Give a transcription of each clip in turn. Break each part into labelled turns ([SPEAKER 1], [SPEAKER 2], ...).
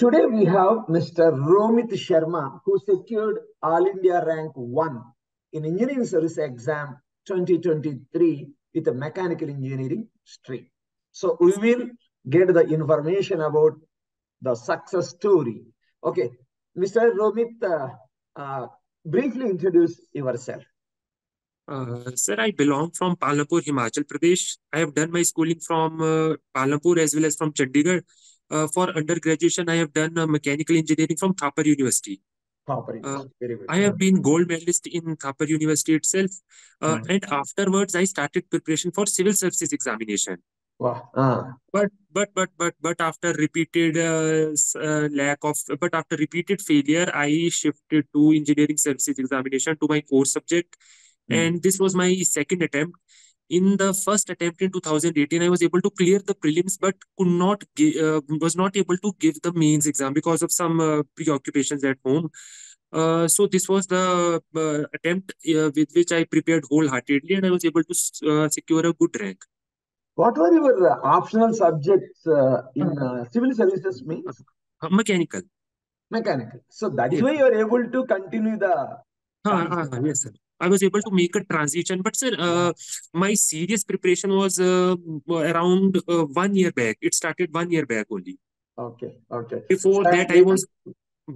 [SPEAKER 1] Today we have Mr. Romit Sharma, who secured All India Rank 1 in Engineering Service Exam 2023 with a Mechanical Engineering stream. So we will get the information about the success story. Okay, Mr. Romit, uh, uh, briefly introduce yourself.
[SPEAKER 2] Uh, sir, I belong from Palampur, Himachal Pradesh. I have done my schooling from uh, Palampur as well as from Chandigarh. Uh, for undergraduation, I have done uh, mechanical engineering from Thapar University.
[SPEAKER 1] Thapar
[SPEAKER 2] Uh,
[SPEAKER 1] Very good.
[SPEAKER 2] I have been gold medalist in Thapar University itself. Uh. And afterwards, I started preparation for civil services examination.
[SPEAKER 1] Wow. Ah,
[SPEAKER 2] But but but but but after repeated uh, uh, lack of but after repeated failure, I shifted to engineering services examination to my core subject,
[SPEAKER 1] Mm.
[SPEAKER 2] and this was my second attempt. In the first attempt in 2018, I was able to clear the prelims, but could not gi- uh, was not able to give the mains exam because of some uh, preoccupations at home. Uh, so this was the uh, attempt uh, with which I prepared wholeheartedly, and I was able to uh, secure a good rank.
[SPEAKER 1] what were your uh, optional subjects uh, in uh, civil services mains?
[SPEAKER 2] Uh, mechanical.
[SPEAKER 1] Mechanical. So that's
[SPEAKER 2] Yes.
[SPEAKER 1] why you are able to continue the
[SPEAKER 2] yes, sir. I was able to make a transition, but sir, uh, my serious preparation was uh, around uh, one year back. It started one year back only.
[SPEAKER 1] Okay, okay.
[SPEAKER 2] Before
[SPEAKER 1] So,
[SPEAKER 2] that, I was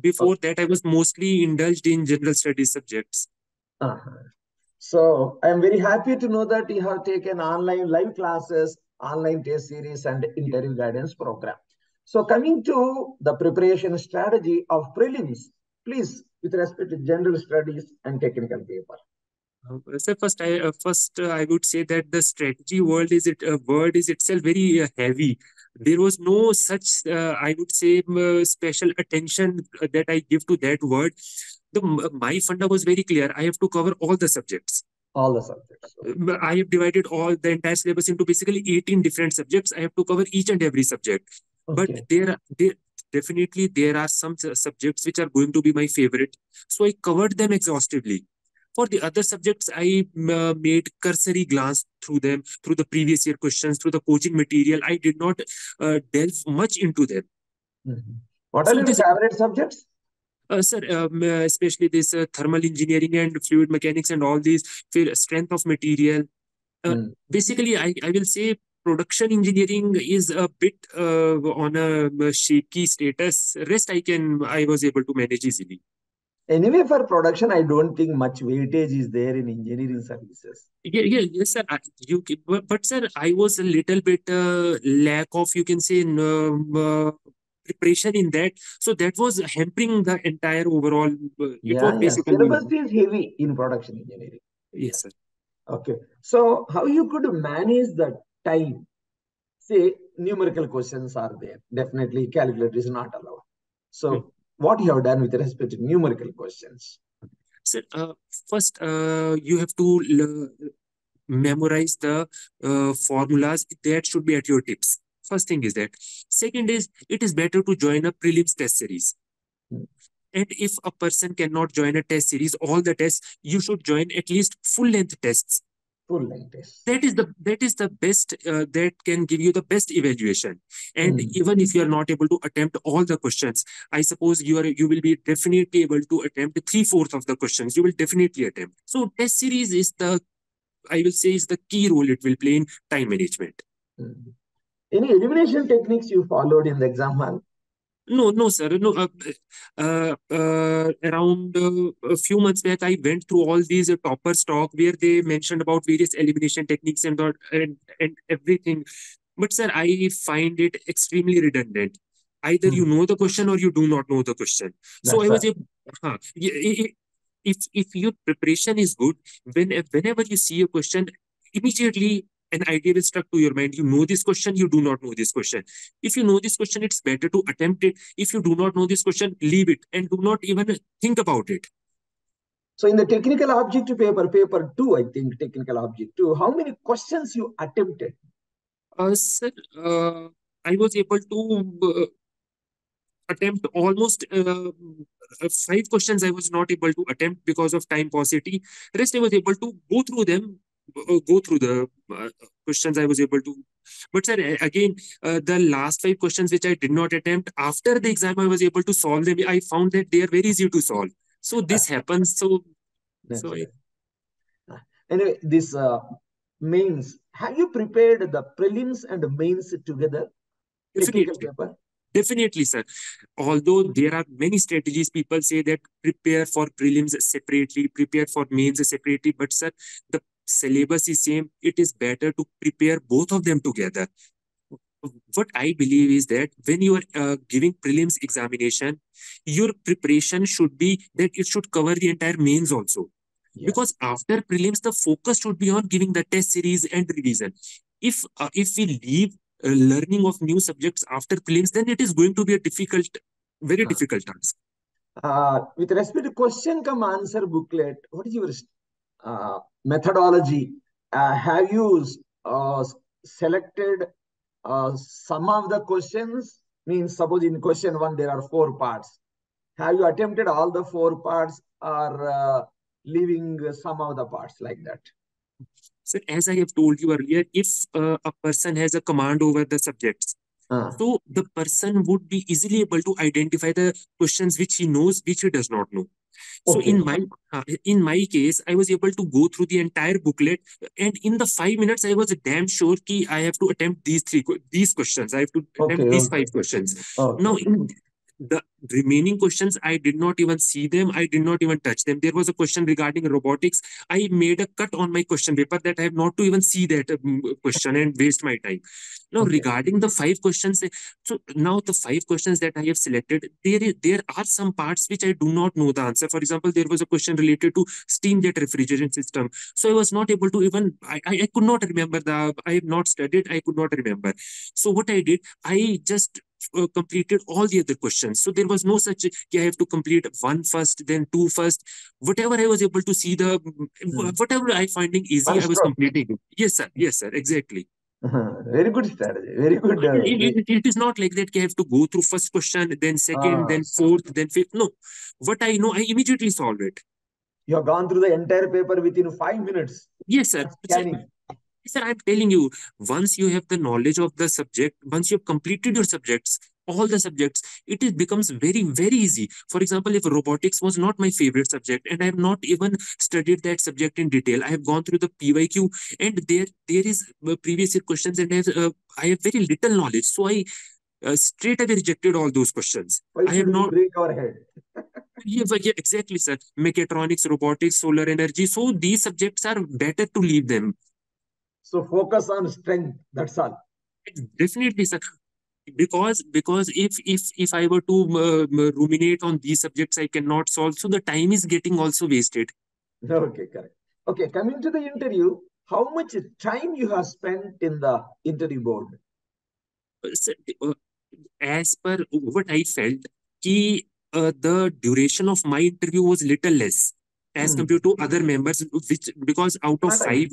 [SPEAKER 2] before that I was mostly indulged in general studies subjects.
[SPEAKER 1] Uh-huh. So I'm very happy to know that you have taken online live classes, online test series, and interview guidance program. So coming to the preparation strategy of prelims, please, with respect to general studies and technical paper.
[SPEAKER 2] Uh, sir, first I uh, first uh, I would say that the strategy world is it uh, word is itself very uh, heavy. There was no such uh, I would say special attention that I give to that word. The my funda was very clear. I have to cover all the subjects.
[SPEAKER 1] All the subjects.
[SPEAKER 2] Uh, I have divided all the entire syllabus into basically 18 different subjects. I have to cover each and every subject. But there, there definitely there are some subjects which are going to be my favorite. So I covered them exhaustively. For the other subjects, I uh, made cursory glance through them, through the previous year questions, through the coaching material. I did not uh, delve much into them.
[SPEAKER 1] Mhm. What
[SPEAKER 2] So
[SPEAKER 1] are your favorite subjects?
[SPEAKER 2] Uh, sir, um, uh, especially this uh, thermal engineering and fluid mechanics and all these feel strength of material. Uh,
[SPEAKER 1] Mm.
[SPEAKER 2] Basically, I, I will say production engineering is a bit uh, on a shaky status. Rest I can I was able to manage easily.
[SPEAKER 1] Anyway, for production, I don't think much weightage is there in engineering services.
[SPEAKER 2] Yeah, yeah, yes, sir. I, you but, but sir, I was a little bit uh, lack of you can say um, uh, preparation in that. So that was hampering the entire overall. Uh, it
[SPEAKER 1] Yeah,
[SPEAKER 2] was
[SPEAKER 1] yeah.
[SPEAKER 2] basically
[SPEAKER 1] Syllabus is heavy in production engineering.
[SPEAKER 2] yes, sir.
[SPEAKER 1] Okay. So how you could manage the time? Say numerical questions are there. Definitely calculator is not allowed. So
[SPEAKER 2] Hmm.
[SPEAKER 1] What you have done with respect to numerical questions?
[SPEAKER 2] Sir, uh, first, uh, you have to memorize the uh, formulas that should be at your tips. First thing is that. Second is it is better to join a prelims test series.
[SPEAKER 1] Hmm.
[SPEAKER 2] And if a person cannot join a test series, all the tests, you should join at least full length tests.
[SPEAKER 1] Full length test.
[SPEAKER 2] That is the that is the best uh, that can give you the best evaluation. And
[SPEAKER 1] Hmm.
[SPEAKER 2] even if you are not able to attempt all the questions, I suppose you are you will be definitely able to attempt three fourths of the questions. You will definitely attempt. So test series is the I will say is the key role it will play in time management.
[SPEAKER 1] Hmm. Any elimination techniques you followed in the exam hall?
[SPEAKER 2] No, no, sir. No, uh, uh, uh, around uh, a few months back, I went through all these uh, toppers talk where they mentioned about various elimination techniques and, and and everything. But sir, I find it extremely redundant. Either you know the question or you do not know the question. So I was able, huh, y- i- i- if if your preparation is good, when whenever you see a question, immediately an idea will struck to your mind. You know this question, you do not know this question. If you know this question, it's better to attempt it. If you do not know this question, leave it and do not even think about it.
[SPEAKER 1] So in the technical objective paper, paper two, I think technical object two, how many questions you attempted?
[SPEAKER 2] Uh, sir, uh, I was able to uh, attempt almost uh, five questions I was not able to attempt because of time paucity. Rest I was able to go through them, go through the uh, questions I was able to. But sir, again, uh, the last five questions which I did not attempt after the exam, I was able to solve them. I found that they are very easy to solve. So this happens. So, so I,
[SPEAKER 1] anyway, this uh, mains. Have you prepared the prelims and the mains together?
[SPEAKER 2] Definitely.
[SPEAKER 1] paper.
[SPEAKER 2] Definitely, sir. Although there are many strategies, people say that prepare for prelims separately, prepare for mains separately. But sir, the syllabus is same. It is better to prepare both of them together. What I believe is that when you are uh, giving prelims examination, your preparation should be that it should cover the entire mains also.
[SPEAKER 1] Yeah.
[SPEAKER 2] Because after prelims, the focus should be on giving the test series and revision. If uh, if we leave uh, learning of new subjects after prelims, then it is going to be a difficult, very
[SPEAKER 1] Ah.
[SPEAKER 2] difficult task.
[SPEAKER 1] Uh, with respect to question come answer booklet, what is your methodology? Uh, have you uh, selected uh, some of the questions? Means suppose in question one there are four parts. Have you attempted all the four parts or uh, leaving some of the parts like that?
[SPEAKER 2] So as I have told you earlier, if uh, a person has a command over the subjects,
[SPEAKER 1] Uh,
[SPEAKER 2] so the person would be easily able to identify the questions which he knows, which he does not know. So in my uh, in my case, I was able to go through the entire booklet, and in the five minutes, I was damn sure ki I have to attempt these three these questions. I have to attempt
[SPEAKER 1] Okay,
[SPEAKER 2] these
[SPEAKER 1] okay.
[SPEAKER 2] five questions.
[SPEAKER 1] okay.
[SPEAKER 2] Now, in the remaining questions, I did not even see them. I did not even touch them. There was a question regarding robotics. I made a cut on my question paper that I have not to even see that um, question and waste my time. Now,
[SPEAKER 1] Okay.
[SPEAKER 2] regarding the five questions, eh, so now the five questions that I have selected, there is there are some parts which I do not know the answer. For example, there was a question related to steam jet refrigeration system. So I was not able to even I, I, I could not remember the I have not studied, I could not remember. So what I did, I just uh, completed all the other questions. So there was no such, I have to complete one first, then two first. Whatever I was able to see, the
[SPEAKER 1] Hmm.
[SPEAKER 2] whatever I finding easy,
[SPEAKER 1] One
[SPEAKER 2] I was completing. it. Yes, sir. Yes, sir. Exactly.
[SPEAKER 1] Very good strategy. Very good. uh,
[SPEAKER 2] It, it- it is not like that. I have to go through first question, then second,
[SPEAKER 1] Ah.
[SPEAKER 2] then fourth, then fifth. No, what I know, I immediately solve it.
[SPEAKER 1] You have gone through the entire paper within five minutes.
[SPEAKER 2] Yes, Sir,
[SPEAKER 1] Scanning.
[SPEAKER 2] Sir, I'm telling you, once you have the knowledge of the subject, once you have completed your subjects, all the subjects, it is becomes very, very easy. For example, if robotics was not my favorite subject and I have not even studied that subject in detail, I have gone through the PYQ and there there is uh, previous year questions and I have, uh, I have very little knowledge. So I uh, straight away rejected all those questions.
[SPEAKER 1] Why
[SPEAKER 2] I have not
[SPEAKER 1] break our head?
[SPEAKER 2] yeah, but yeah, exactly, sir. Mechatronics, robotics, solar energy. So these subjects are better to leave them.
[SPEAKER 1] So focus on strength. That's all.
[SPEAKER 2] Definitely, sir. Because because if if if I were to uh, ruminate on these subjects, I cannot solve. So the time is getting also wasted.
[SPEAKER 1] Okay, correct. Okay, coming to the interview, how much time you have spent in the interview board?
[SPEAKER 2] Uh, sir, uh, as per what I felt, ki, uh, the duration of my interview was little less as
[SPEAKER 1] Hmm.
[SPEAKER 2] compared to other members, which because out of five,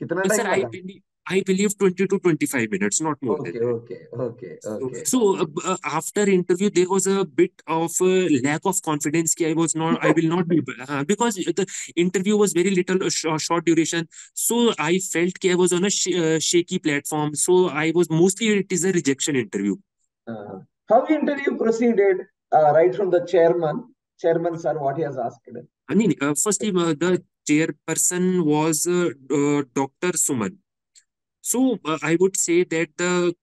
[SPEAKER 1] Kitna
[SPEAKER 2] uh, sir,
[SPEAKER 1] time
[SPEAKER 2] I believe I believe 20 to 25 minutes, not more than
[SPEAKER 1] Okay,
[SPEAKER 2] that.
[SPEAKER 1] okay, okay,
[SPEAKER 2] So,
[SPEAKER 1] okay.
[SPEAKER 2] so uh, b- uh, after interview, there was a bit of uh, lack of confidence. I was not, I will not be uh, because the interview was very little uh, sh- short duration. So I felt I was on a sh- uh, shaky platform. So I was mostly it is a rejection interview.
[SPEAKER 1] Uh, how the interview proceeded uh, right from the chairman? Chairman sir, what he has asked.
[SPEAKER 2] I mean, uh, firstly, uh, the chairperson was uh, uh, Dr. Suman. So uh, I would say that the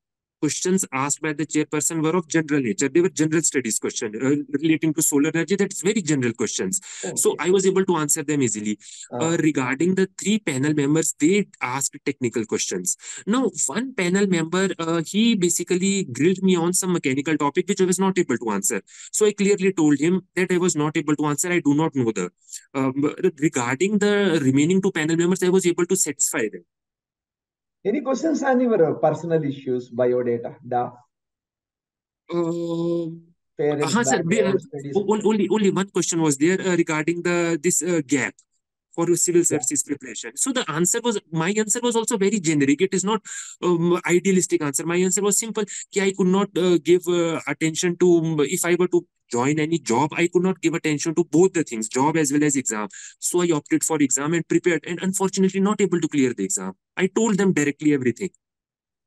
[SPEAKER 2] questions asked by the chairperson were of general nature. They were general studies questions uh, relating to solar energy. That's very general questions. So I was able to answer them easily.
[SPEAKER 1] Uh,
[SPEAKER 2] Uh, regarding the three panel members, they asked technical questions. Now, one panel member, uh, he basically grilled me on some mechanical topic which I was not able to answer. So I clearly told him that I was not able to answer. I do not know the. Um, regarding the remaining two panel members, I was able to satisfy them.
[SPEAKER 1] Any questions on your personal issues, biodata, DAF,
[SPEAKER 2] Um,
[SPEAKER 1] parents,
[SPEAKER 2] sir, uh, o- only only one question was there uh, regarding the this uh, gap. For your civil services preparation. So the answer was my answer was also very generic. It is not um, idealistic answer. My answer was simple i could not uh, give uh, attention to um, if i were to join any job i could not give attention to both the things job as well as exam. So i opted for exam and prepared and unfortunately not able to clear the exam. I told them directly everything.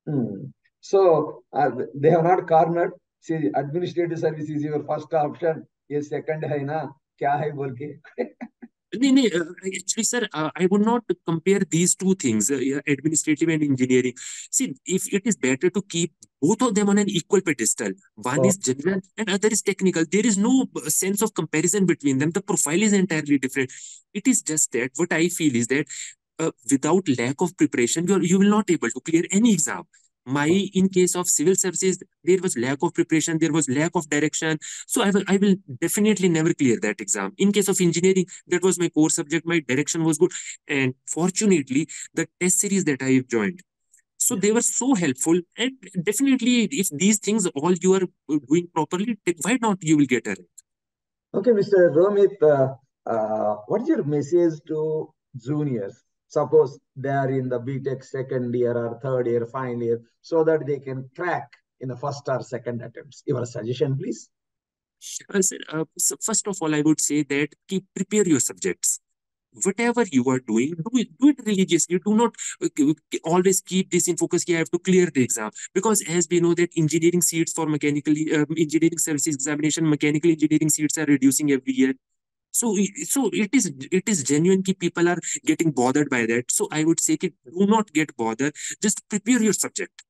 [SPEAKER 1] Hmm. So uh, they have not cornered. See administrative service is your first option. Your second hai na? Kya hai bolke?
[SPEAKER 2] No, no, uh, actually, sir, uh, I would not compare these two things, uh, administrative and engineering. See, if it is better to keep both of them on an equal pedestal, one
[SPEAKER 1] Oh.
[SPEAKER 2] is general and other is technical. There is no uh, sense of comparison between them. The profile is entirely different. It is just that what I feel is that uh, without lack of preparation, you, are, you will not able to clear any exam. My, in case of civil services, there was lack of preparation, there was lack of direction. So I will, I will definitely never clear that exam. In case of engineering, that was my core subject. My direction was good. And fortunately, the test series that I have joined, so they were so helpful. And definitely, if these things all you are doing properly, why not you will get a rank?
[SPEAKER 1] Okay, Mr. Romit, uh, uh, what is your message to juniors? Suppose they are in the BTech second year or third year, final year, so that they can crack in the first or second attempts. Your suggestion, please.
[SPEAKER 2] Uh, sir, uh, so first of all, I would say that keep prepare your subjects. Whatever you are doing, do it, do it religiously. Do not uh, always keep this in focus. I have to clear the exam because, as we know, that engineering seats for mechanical um, engineering services examination, mechanical engineering seats are reducing every year. So, so it is it is genuine. Ki people are getting bothered by that. So, I would say, ki do not get bothered. Just prepare your subject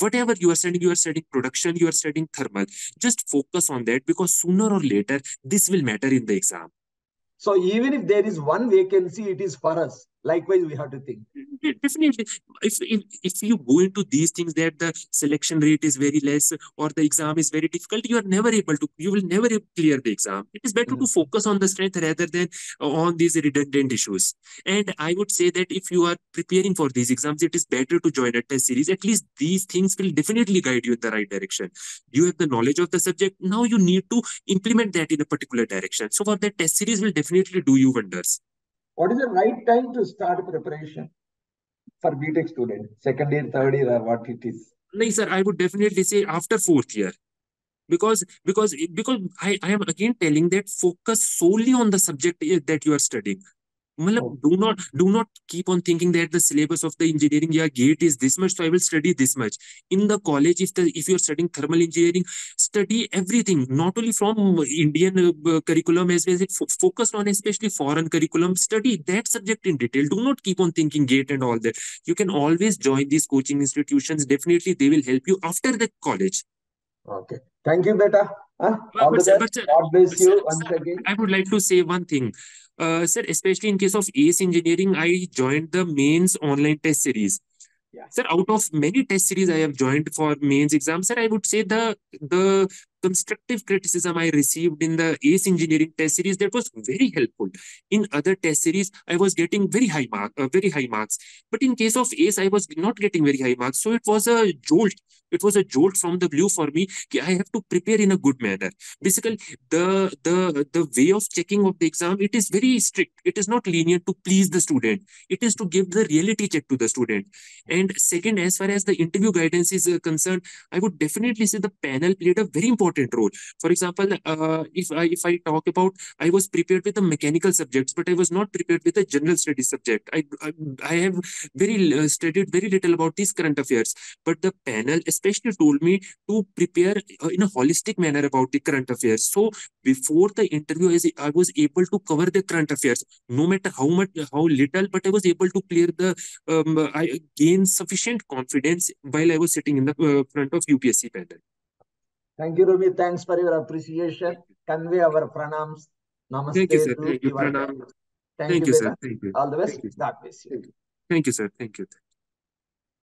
[SPEAKER 2] whatever you are studying, you are studying production, you are studying thermal, just focus on that because sooner or later this will matter in the exam.
[SPEAKER 1] So even if there is one vacancy, it is for us. Likewise, we have to think.
[SPEAKER 2] Yeah, Definitely, if, if if you go into these things that the selection rate is very less or the exam is very difficult, you are never able to, you will never clear the exam. It is better to
[SPEAKER 1] Mm.
[SPEAKER 2] focus on the strength rather than on these redundant issues. And I would say that if you are preparing for these exams, it is better to join a test series. At least these things will definitely guide you in the right direction. You have the knowledge of the subject. Now you need to implement that in a particular direction. So for that test series will definitely do you wonders.
[SPEAKER 1] What is the right time to start preparation for BTech student? Second year, third year, or what it is?
[SPEAKER 2] No, sir, I would definitely say after fourth year. Because because because I, I am again telling that focus solely on the subject eh, that you are studying. Matlab,
[SPEAKER 1] Oh.
[SPEAKER 2] do not do not keep on thinking that the syllabus of the engineering yeah, gate is this much, so I will study this much. In the college, if the if you're studying thermal engineering, study everything, not only from Indian uh, curriculum as well as it fo- focused on especially foreign curriculum. Study that subject in detail. Do not keep on thinking gate and all that. You can always join these coaching institutions. Definitely, they will help you after the college.
[SPEAKER 1] Okay. Thank you, beta. Huh?
[SPEAKER 2] But-
[SPEAKER 1] All
[SPEAKER 2] but
[SPEAKER 1] the
[SPEAKER 2] sir-
[SPEAKER 1] best.
[SPEAKER 2] but sir-
[SPEAKER 1] God bless you
[SPEAKER 2] sir-
[SPEAKER 1] once again.
[SPEAKER 2] I would like to say one thing. Uh, sir, especially in case of ACE Engineering, I joined the mains online test series.
[SPEAKER 1] Yeah.
[SPEAKER 2] Sir, out of many test series I have joined for mains exam, sir, I would say the the constructive criticism I received in the ACE Engineering test series that was very helpful. In other test series, I was getting very high mark, uh, very high marks. But in case of ACE, I was not getting very high marks. So it was a jolt. It was a jolt from the blue for me. I have to prepare in a good manner. Basically, the the the way of checking of the exam it is very strict it is not lenient to please the student it is to give the reality check to the student and second as far as the interview guidance is uh, concerned i would definitely say the panel played a very important role for example uh, if i if i talk about i was prepared with the mechanical subjects but i was not prepared with the general studies subject. I i, I have very uh, studied very little about these current affairs. But the panel especially told me to prepare uh, in a holistic manner about the current affairs. So before the interview I was able to cover the current affairs, no matter how much, how little, but I was able to clear the, um, I gained sufficient confidence while I was sitting in the uh, front of UPSC panel.
[SPEAKER 1] Thank you, Rumi. Thanks for your appreciation. Convey our pranams. Namaste
[SPEAKER 2] Thank you, sir. Thank you,
[SPEAKER 1] your
[SPEAKER 2] Pranam.
[SPEAKER 1] Thank,
[SPEAKER 2] Thank
[SPEAKER 1] you,
[SPEAKER 2] you, sir. Thank you.
[SPEAKER 1] All the best.
[SPEAKER 2] Thank you.
[SPEAKER 1] God bless you.
[SPEAKER 2] Thank you, sir. Thank you.